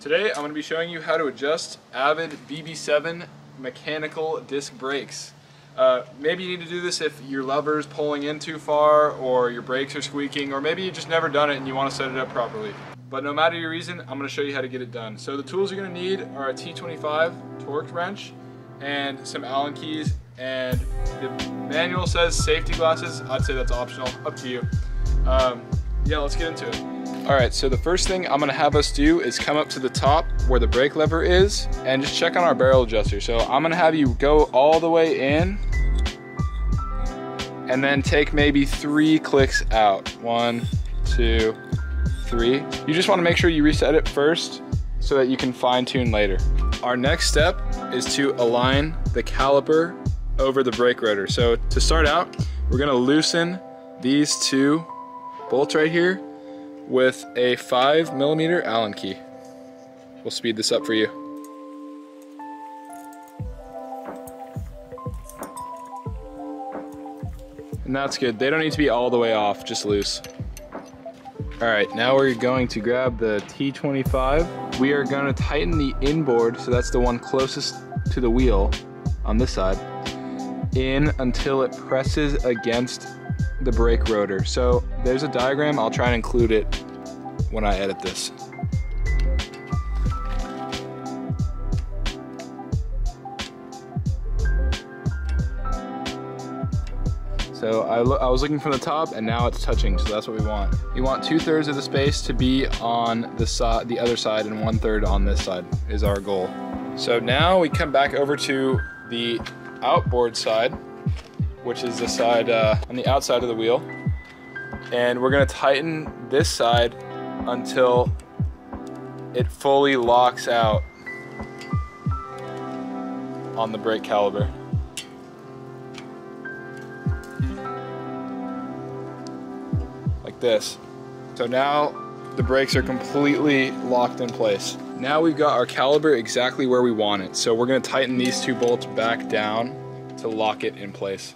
Today I'm going to be showing you how to adjust Avid BB7 mechanical disc brakes. Uh, maybe you need to do this if your lever's pulling in too far or your brakes are squeaking or maybe you just never done it and you want to set it up properly. But no matter your reason, I'm going to show you how to get it done. So the tools you're going to need are a T25 torque wrench and some Allen keys and the manual says safety glasses. I'd say that's optional, up to you. Um, yeah, let's get into it. All right, so the first thing I'm gonna have us do is come up to the top where the brake lever is and just check on our barrel adjuster. So I'm gonna have you go all the way in and then take maybe three clicks out. One, two, three. You just wanna make sure you reset it first so that you can fine tune later. Our next step is to align the caliper over the brake rotor. So to start out, we're gonna loosen these two bolts right here with a five millimeter Allen key. We'll speed this up for you. And that's good. They don't need to be all the way off, just loose. All right, now we're going to grab the T25. We are gonna tighten the inboard, so that's the one closest to the wheel on this side, in until it presses against the brake rotor. So there's a diagram, I'll try and include it when I edit this. So I, I, was looking from the top and now it's touching, so that's what we want. You want two thirds of the space to be on the, so the other side and one third on this side is our goal. So now we come back over to the outboard side, which is the side uh, on the outside of the wheel. And we're gonna tighten this side until it fully locks out on the brake caliper. Like this. So now the brakes are completely locked in place. Now we've got our caliper exactly where we want it. So we're gonna tighten these two bolts back down to lock it in place.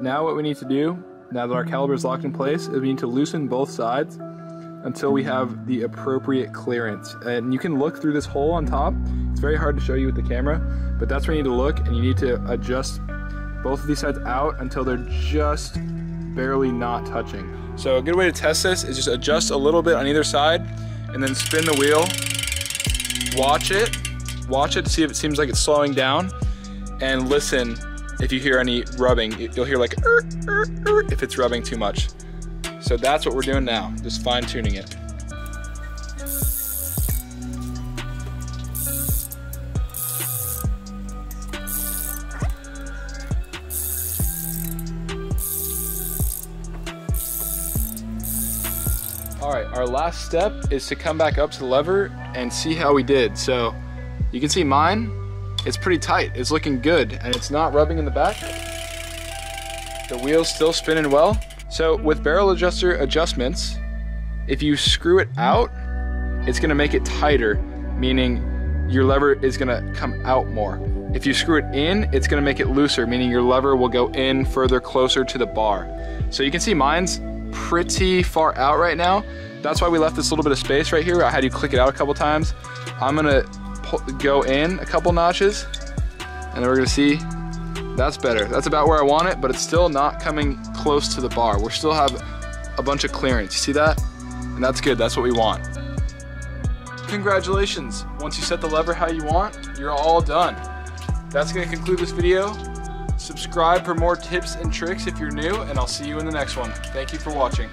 Now what we need to do, now that our caliper is locked in place, is we need to loosen both sides until we have the appropriate clearance. And you can look through this hole on top. It's very hard to show you with the camera, but that's where you need to look and you need to adjust both of these sides out until they're just barely not touching. So a good way to test this is just adjust a little bit on either side and then spin the wheel, watch it, watch it to see if it seems like it's slowing down and listen if you hear any rubbing, you'll hear like er, er, er, if it's rubbing too much. So that's what we're doing now, just fine tuning it. All right, our last step is to come back up to the lever and see how we did. So you can see mine, it's pretty tight. It's looking good and it's not rubbing in the back. The wheel's still spinning well. So with barrel adjuster adjustments, if you screw it out, it's gonna make it tighter, meaning your lever is gonna come out more. If you screw it in, it's gonna make it looser, meaning your lever will go in further closer to the bar. So you can see mine's pretty far out right now. That's why we left this little bit of space right here. I had you click it out a couple times. I'm gonna go in a couple notches and then we're gonna see that's better. That's about where I want it, but it's still not coming close to the bar. We still have a bunch of clearance. You see that? And that's good, that's what we want. Congratulations. Once you set the lever how you want, you're all done. That's gonna conclude this video. Subscribe for more tips and tricks if you're new, and I'll see you in the next one. Thank you for watching.